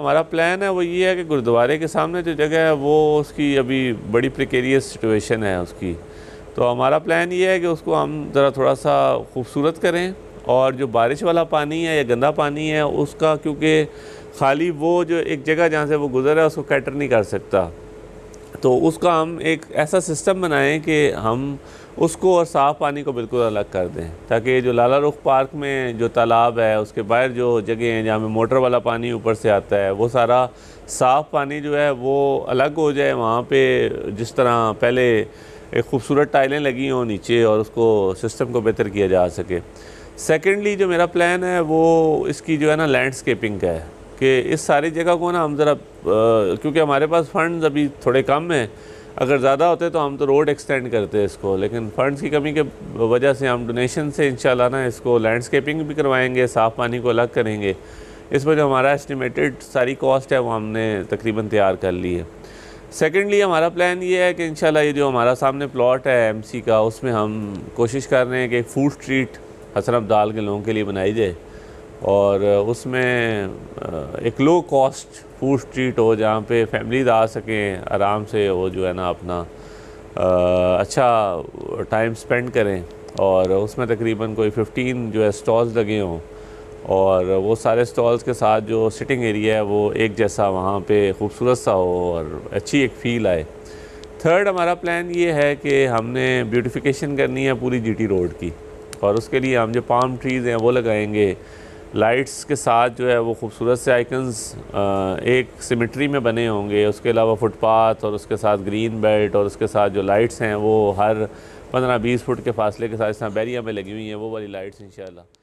हमारा प्लान है, वो ये है कि गुरुद्वारे के सामने जो जगह है, वो उसकी अभी बड़ी प्रिकेरियस सिचुएशन है उसकी। तो हमारा प्लान ये है कि उसको हम ज़रा थोड़ा सा खूबसूरत करें और जो बारिश वाला पानी है या गंदा पानी है, उसका क्योंकि खाली वो जो एक जगह जहाँ से वो गुज़र है, उसको कैटर नहीं कर सकता। तो उसका हम एक ऐसा सिस्टम बनाएँ कि हम उसको और साफ़ पानी को बिल्कुल अलग कर दें, ताकि जो लाला रुख पार्क में जो तालाब है, उसके बाहर जो जगह हैं जहाँ में मोटर वाला पानी ऊपर से आता है, वो सारा साफ़ पानी जो है वो अलग हो जाए, वहाँ पे जिस तरह पहले एक खूबसूरत टाइलें लगी हों नीचे और उसको सिस्टम को बेहतर किया जा सके। सेकेंडली जो मेरा प्लान है, वो इसकी जो है ना लैंडस्केपिंग का है। कि इस सारी जगह को ना हम ज़रा क्योंकि हमारे पास फ़ंड्स अभी थोड़े कम हैं। अगर ज़्यादा होते तो हम तो रोड एक्सटेंड करते इसको, लेकिन फ़ंड्स की कमी के वजह से हम डोनेशन से इंशाल्लाह ना इसको लैंडस्केपिंग भी करवाएँगे, साफ़ पानी को अलग करेंगे। इस पर जो हमारा एस्टिमेटेड सारी कॉस्ट है, वो हमने तकरीबन तैयार कर ली है। सेकेंडली हमारा प्लान ये है कि इंशाल्लाह ये जो हमारा सामने प्लॉट है एमसी का, उसमें हम कोशिश कर रहे हैं कि फ़ूड स्ट्रीट हसन अब्दाल के लोगों के लिए बनाई जाए। और उसमें एक लो कॉस्ट फ़ूड स्ट्रीट हो जहाँ पे फैमिलीज़ आ सकें, आराम से वो जो है ना अपना अच्छा टाइम स्पेंड करें और उसमें तकरीबन कोई 15 जो है स्टॉल्स लगे हों और वो सारे स्टॉल्स के साथ जो सिटिंग एरिया है वो एक जैसा वहाँ पे खूबसूरत सा हो और अच्छी एक फ़ील आए। थर्ड हमारा प्लान ये है कि हमने ब्यूटिफिकेशन करनी है पूरी जीटी रोड की और उसके लिए हम जो पाम ट्रीज़ हैं वो लगाएँगे। लाइट्स के साथ जो है वो खूबसूरत से आइकन्स एक सिमेट्री में बने होंगे। उसके अलावा फुटपाथ और उसके साथ ग्रीन बेल्ट और उसके साथ जो लाइट्स हैं, वो हर पंद्रह बीस फुट के फासले के साथ इस तरह बैरिया में लगी हुई हैं। वो वाली लाइट्स इंशाल्लाह।